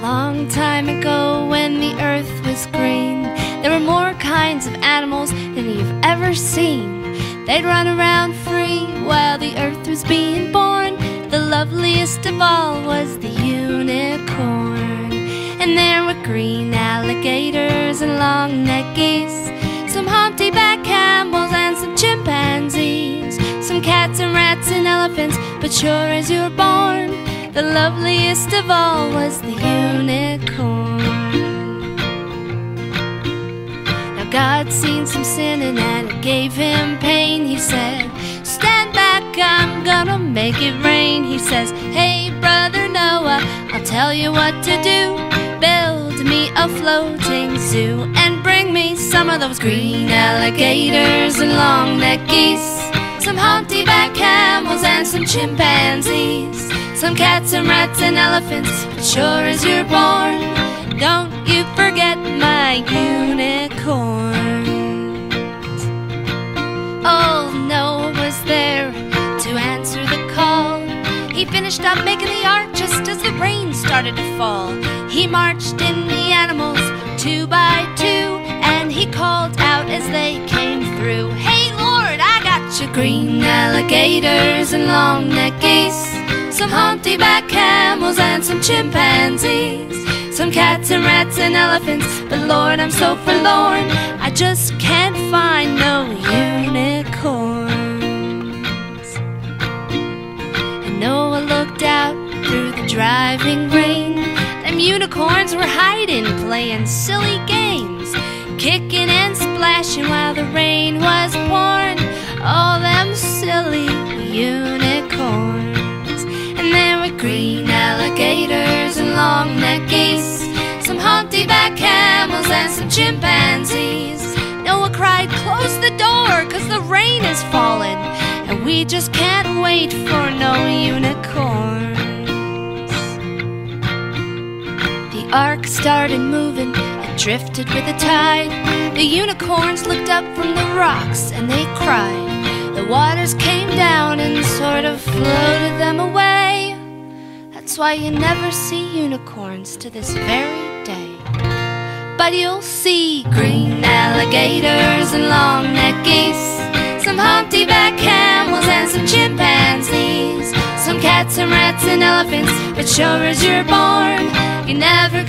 long time ago when the earth was green, there were more kinds of animals than you've ever seen. They'd run around free while the earth was being born. The loveliest of all was the unicorn. And there were green alligators and long necked geese, some humpty back camels and some chimpanzees, some cats and rats and elephants, but sure as you're born, the loveliest of all was the unicorn. Now God seen some sinning and it gave him pain. He said, Stand back, I'm gonna make it rain. He says, Hey, brother Noah, I'll tell you what to do. Build me a floating zoo and bring me some of those green alligators and long necked geese. Some humpty back camels and some chimpanzees. Some cats and rats and elephants, sure as you're born, don't you forget my unicorns. Oh, Noah was there to answer the call. He finished up making the ark just as the rain started to fall. He marched in the animals two by two, and he called out as they came through. Hey, Lord, I got your green alligators and long necked geese some humpty back camels and some chimpanzees, some cats and rats and elephants. But Lord, I'm so forlorn, I just can't find no unicorns. And Noah looked out through the driving rain. Them unicorns were hiding, playing silly games, kicking and splashing while the rain was pouring. All them silly unicorns. Green alligators and long necked geese, some humpty back camels and some chimpanzees. Noah cried, Close the door, cause the rain is falling, and we just can't wait for no unicorns. The ark started moving and drifted with the tide. The unicorns looked up from the rocks and they cried. The waters came down and sort of floated them away. That's why you never see unicorns to this very day. But you'll see green alligators and long necked geese, some humpty back camels and some chimpanzees, some cats and rats and elephants. But sure as you're born, you're never